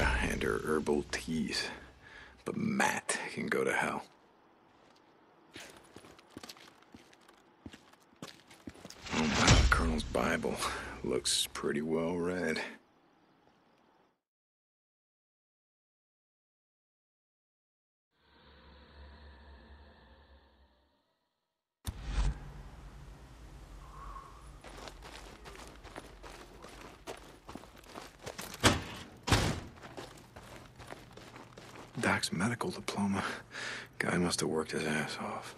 and her herbal teas. But Matt can go to hell. Oh, wow, Colonel's Bible looks pretty well read. Doc's medical diploma. Guy must have worked his ass off.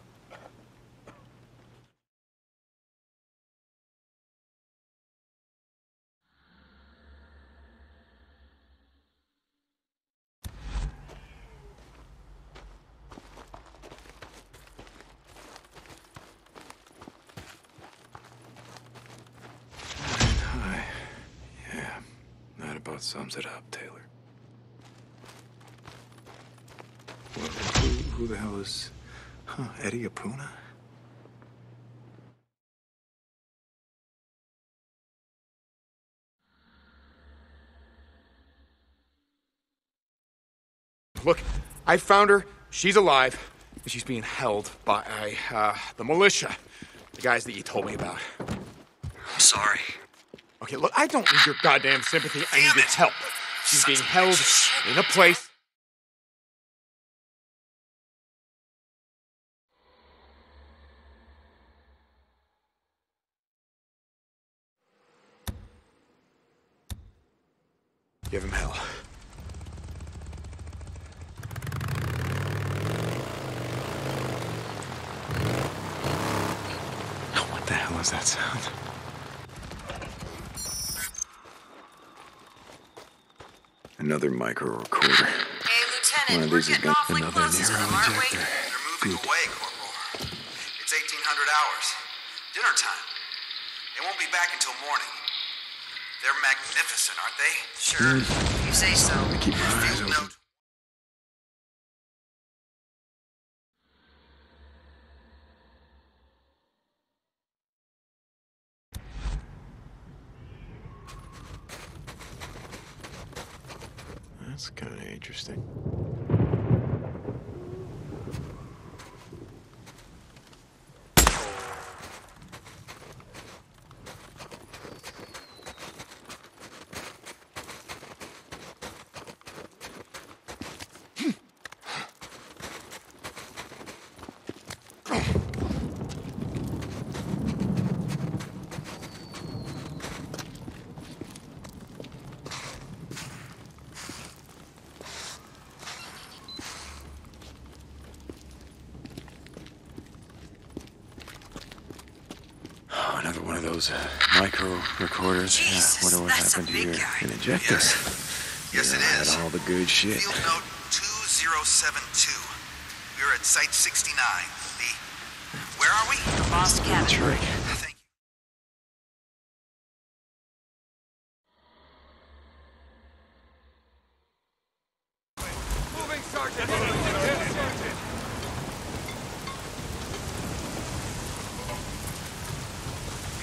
Sums it up, Taylor. Who, who, who the hell is. Huh, Eddie Apuna? Look, I found her. She's alive. And she's being held by uh, the militia. The guys that you told me about. I'm sorry. Okay, look, I don't need your goddamn sympathy. I need your help. She's being held in a place. Give him hell. What the hell is? Another micro recorder. Hey, One Lieutenant, of we're these is getting got awfully another close to Nero them, aren't we? They're moving away, Corporal. It's 1800 hours. Dinner time. They won't be back until morning. They're magnificent, aren't they? Sure, if you say so. Keep my eyes Field open. That's kind of interesting. Oh, another one of those uh, micro recorders. Jesus, yeah, wonder what happened to big your guy. an injector. Yes. Yes, yeah, it had all the good shit. Field note 2072. We're at Site 69. The. Where are we? The lost That's right. Thank you. Moving, Sergeant!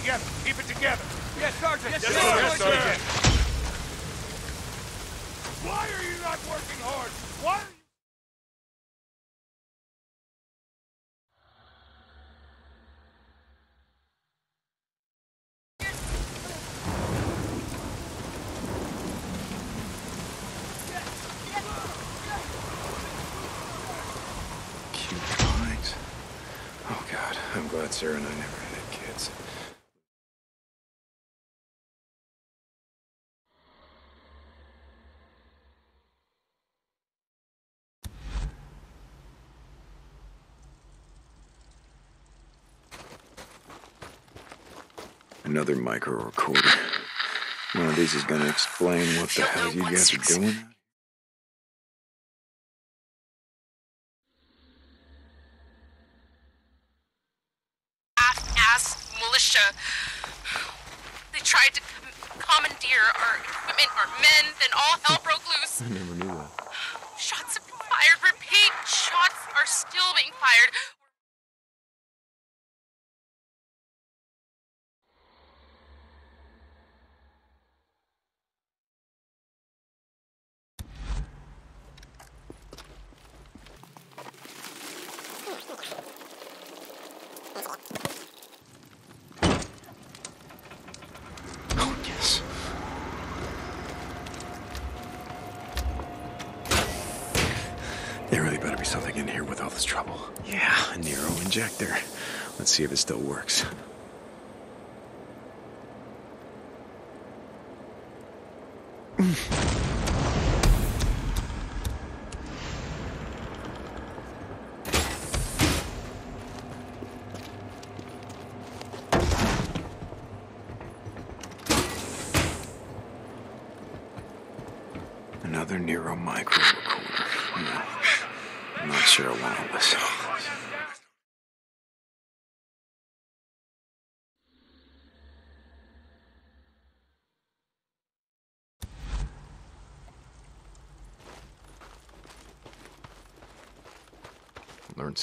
Together. Keep it together. Yes, Sergeant. Yes, Yes, Sergeant. Why are you not working hard? Why are you... Cute. Oh, God. I'm glad Sarah and I never had kids. Another micro recorder. One of these is gonna explain what the hell you guys are doing. half-ass militia. They tried to commandeer our equipment, our men, then all hell broke loose. I never knew that. Shots have been fired. Repeat, shots are still being fired. this trouble. Yeah, a Nero injector. Let's see if it still works. Another Nero micro recorder. Yeah. Hmm. I'm not sure I want all this.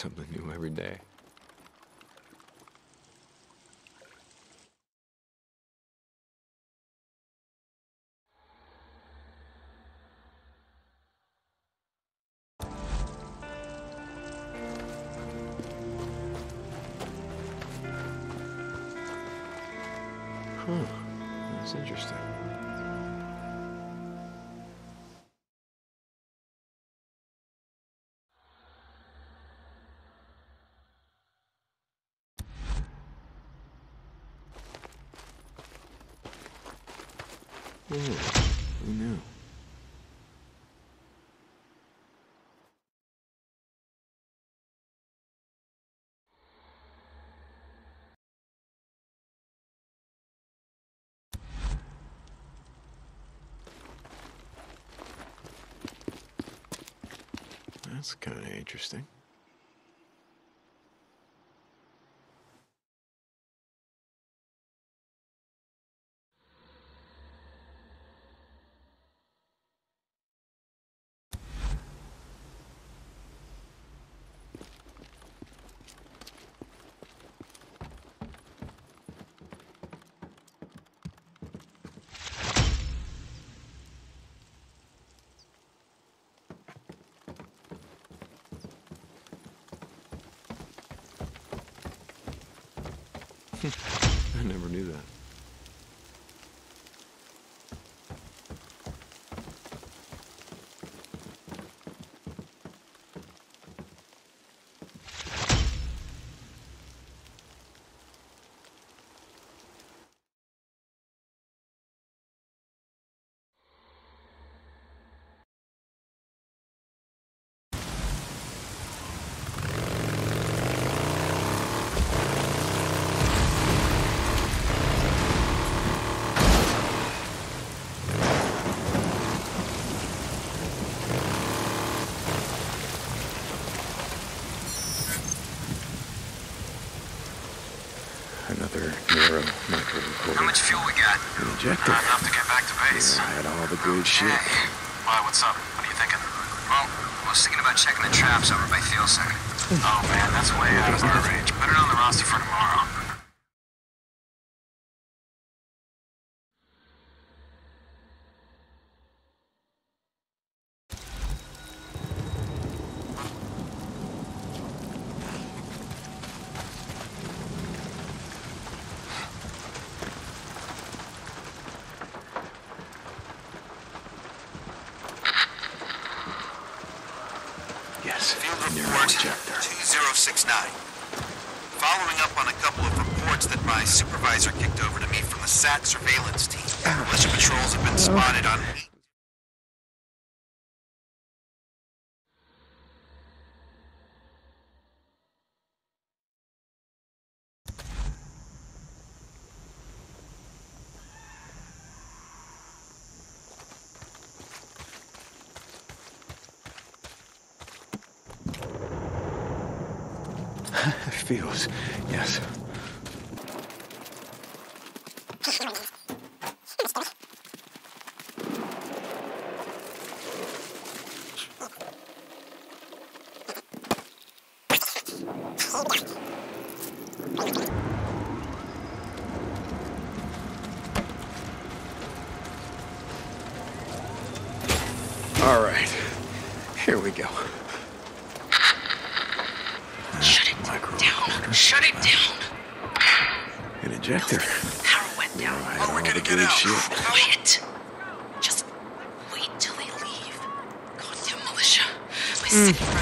Something new every day. Huh. That's interesting. Who knew? That's kind of interesting. I never knew that. Another Nero micro recorder. How much fuel we got? An injector. Not enough to get back to base. I had all the good shit. Hey. Why, what's up? What are you thinking? Well, I was thinking about checking the traps over by Thielsen. oh, man, that's way out of our range. Put it on the roster for tomorrow. Yes. Field Nero report injector. 2069. Following up on a couple of reports that my supervisor kicked over to me from the SAT surveillance team. Militia patrols have been spotted on Feels. Yes. All right. Here we go. Shut it Micro Shut it down. An injector. Power went down. had all the good shit. Quiet. Just wait till they leave. Goddamn militia. My hmm. city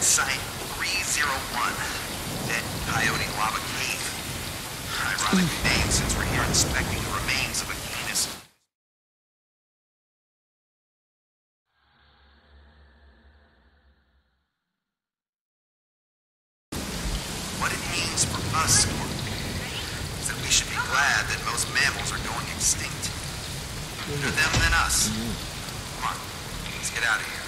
designated site 301, Dead Coyote Lava Cave. Ironic name since we're here inspecting the remains of a canis. What it means for us, is that we should be glad that most mammals are going extinct. Sooner them than us. Come on, let's get out of here.